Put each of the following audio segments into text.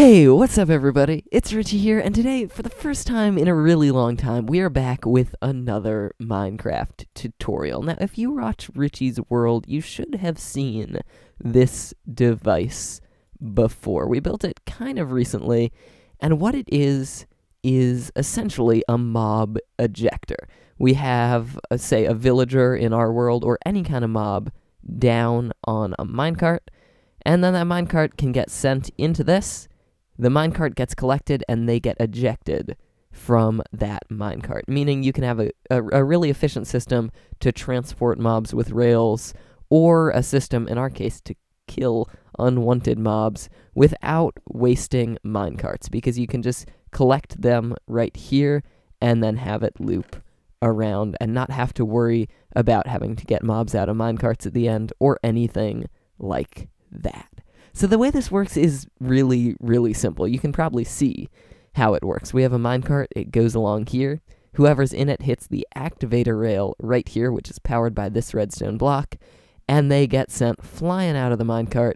Hey, what's up, everybody? It's Richy here, and today, for the first time in a really long time, we are back with another Minecraft tutorial. Now, if you watch Richy's World, you should have seen this device before. We built it kind of recently, and what it is is essentially a mob ejector. We have, uh, say, a villager in our world, or any kind of mob, down on a minecart, and then that minecart can get sent into this, the minecart gets collected and they get ejected from that minecart, meaning you can have a, a, a, really efficient system to transport mobs with rails, or a system, in our case, to kill unwanted mobs without wasting minecarts, because you can just collect them right here and then have it loop around and not have to worry about having to get mobs out of minecarts at the end or anything like that. So the way this works is really, really simple. You can probably see how it works. We have a minecart, it goes along here. Whoever's in it hits the activator rail right here, which is powered by this redstone block, and they get sent flying out of the minecart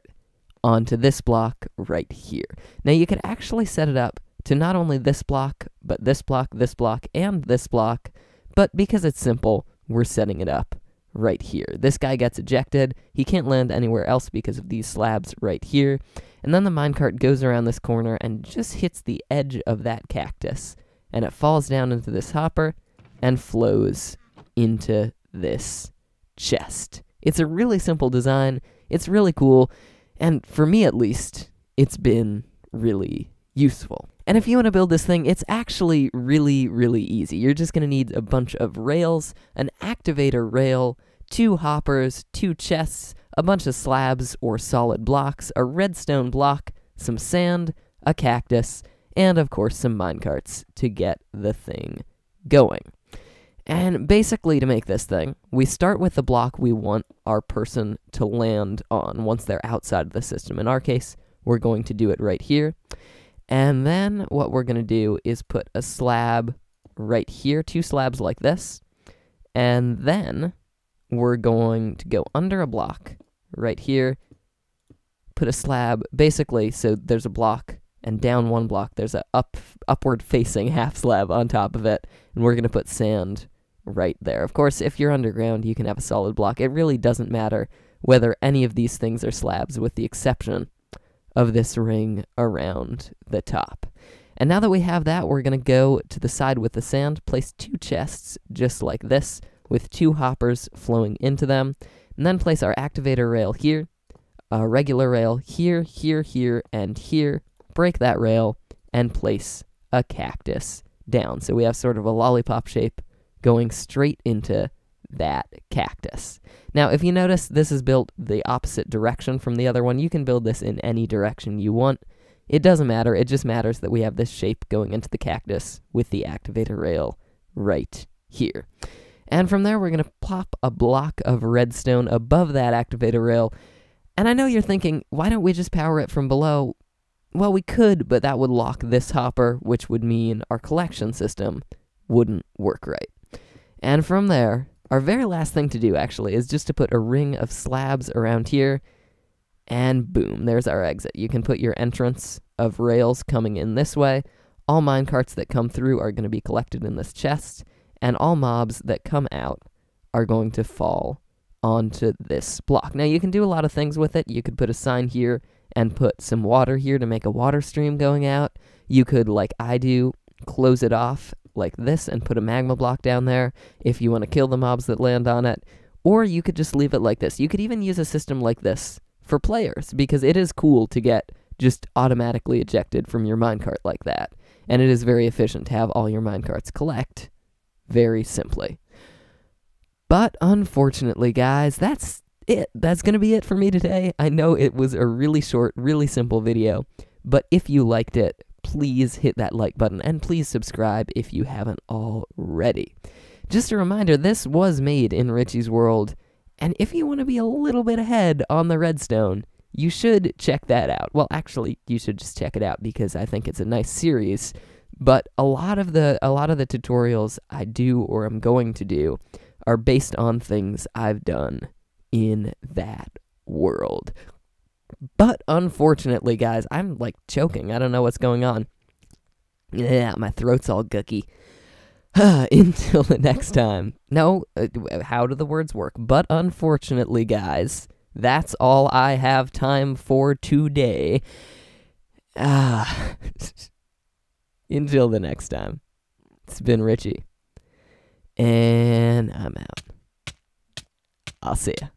onto this block right here. Now you could actually set it up to not only this block, but this block, this block, and this block, but because it's simple, we're setting it up right here. This guy gets ejected. He can't land anywhere else because of these slabs right here. And then the minecart goes around this corner and just hits the edge of that cactus. And it falls down into this hopper and flows into this chest. It's a really simple design. It's really cool. And for me at least, it's been really useful. And if you want to build this thing, it's actually really, really easy. You're just going to need a bunch of rails, an activator rail, two hoppers, two chests, a bunch of slabs or solid blocks, a redstone block, some sand, a cactus, and of course some minecarts to get the thing going. And basically, to make this thing, we start with the block we want our person to land on once they're outside of the system. In our case, we're going to do it right here. And then what we're going to do is put a slab right here, two slabs like this. And then we're going to go under a block right here, put a slab, basically, so there's a block, and down one block, there's a up upward facing half slab on top of it, and we're going to put sand right there. Of course, if you're underground, you can have a solid block. It really doesn't matter whether any of these things are slabs, with the exception of this ring around the top. And now that we have that, we're going to go to the side with the sand, place two chests just like this, with two hoppers flowing into them, and then place our activator rail here, a regular rail here, here, here, and here, break that rail, and place a cactus down. So we have sort of a lollipop shape going straight into that cactus. Now, if you notice, this is built the opposite direction from the other one. You can build this in any direction you want. It doesn't matter. It just matters that we have this shape going into the cactus with the activator rail right here. And from there, we're going to plop a block of redstone above that activator rail. And I know you're thinking, why don't we just power it from below? Well, we could, but that would lock this hopper, which would mean our collection system wouldn't work right. And from there, our very last thing to do, actually, is just to put a ring of slabs around here, and boom, there's our exit. You can put your entrance of rails coming in this way. All minecarts that come through are going to be collected in this chest, and all mobs that come out are going to fall onto this block. Now, you can do a lot of things with it. You could put a sign here and put some water here to make a water stream going out. You could, like I do, close it off like this and put a magma block down there if you want to kill the mobs that land on it. Or you could just leave it like this. You could even use a system like this for players because it is cool to get just automatically ejected from your minecart like that. And it is very efficient to have all your minecarts collect very simply. But unfortunately, guys, that's it. That's going to be it for me today. I know it was a really short, really simple video, but if you liked it, please hit that like button and please subscribe if you haven't already. Just a reminder, this was made in Richy's World, and if you want to be a little bit ahead on the redstone, you should check that out. Well, actually, you should just check it out because I think it's a nice series but a lot of the a lot of the tutorials I do or I'm going to do are based on things I've done in that world. But unfortunately, guys, I'm like choking. I don't know what's going on. Yeah, my throat's all gooky. Until the next time. No, uh, how do the words work? But unfortunately, guys, that's all I have time for today. Ah. Until the next time. It's been Richy. And I'm out. I'll see ya.